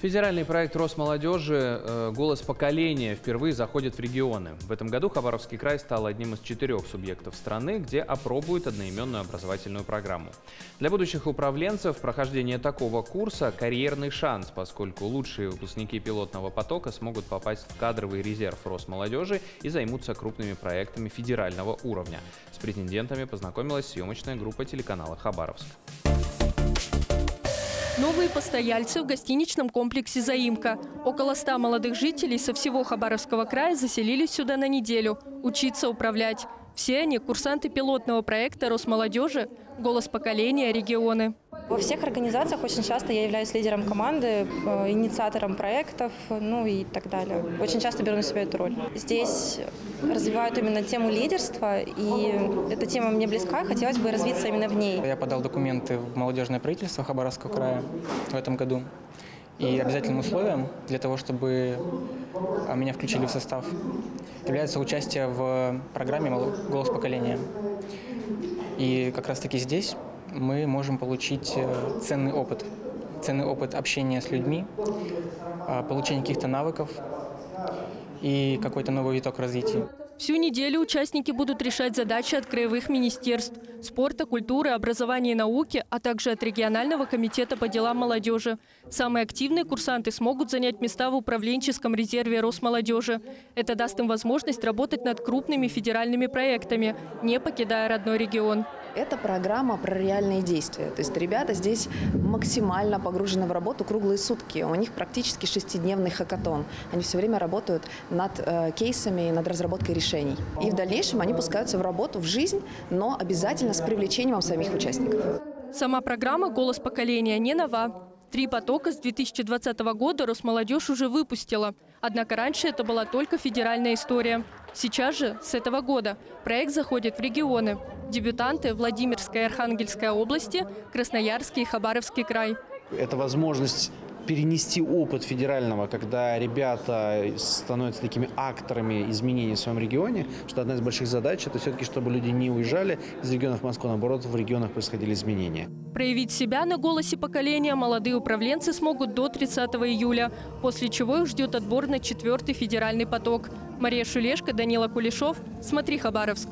Федеральный проект Росмолодежи э, «Голос поколения» впервые заходит в регионы. В этом году Хабаровский край стал одним из четырех субъектов страны, где опробуют одноименную образовательную программу. Для будущих управленцев прохождение такого курса – карьерный шанс, поскольку лучшие выпускники пилотного потока смогут попасть в кадровый резерв Росмолодежи и займутся крупными проектами федерального уровня. С претендентами познакомилась съемочная группа телеканала «Хабаровск». Новые постояльцы в гостиничном комплексе «Заимка». Около ста молодых жителей со всего Хабаровского края заселились сюда на неделю – учиться управлять. Все они – курсанты пилотного проекта Росмолодежи «Голос поколения. Регионы». Во всех организациях очень часто я являюсь лидером команды, э, инициатором проектов, ну и так далее. Очень часто беру на себя эту роль. Здесь развивают именно тему лидерства, и эта тема мне близка, хотелось бы развиться именно в ней. Я подал документы в молодежное правительство Хабаровского края в этом году. И обязательным условием для того, чтобы а, меня включили в состав, является участие в программе «Голос поколения». И как раз-таки здесь мы можем получить э, ценный опыт. Ценный опыт общения с людьми, а, получения каких-то навыков и какой-то новый виток развития. Всю неделю участники будут решать задачи от краевых министерств – спорта, культуры, образования и науки, а также от регионального комитета по делам молодежи. Самые активные курсанты смогут занять места в управленческом резерве Росмолодежи. Это даст им возможность работать над крупными федеральными проектами, не покидая родной регион. Это программа про реальные действия. То есть ребята здесь максимально погружены в работу круглые сутки. У них практически шестидневный хакатон. Они все время работают над э, кейсами, над разработкой решений. И в дальнейшем они пускаются в работу, в жизнь, но обязательно с привлечением самих участников. Сама программа «Голос поколения» не нова. Три потока с 2020 года Росмолодежь уже выпустила. Однако раньше это была только федеральная история. Сейчас же, с этого года, проект заходит в регионы. Дебютанты – Владимирская и Архангельская области, Красноярский и Хабаровский край. Это возможность перенести опыт федерального, когда ребята становятся такими акторами изменений в своем регионе, что одна из больших задач – это все-таки, чтобы люди не уезжали из регионов Москвы, наоборот, в регионах происходили изменения. Проявить себя на голосе поколения молодые управленцы смогут до 30 июля, после чего их ждет отбор на четвертый федеральный поток. Мария Шулешко, Данила Кулешов. Смотри, Хабаровск.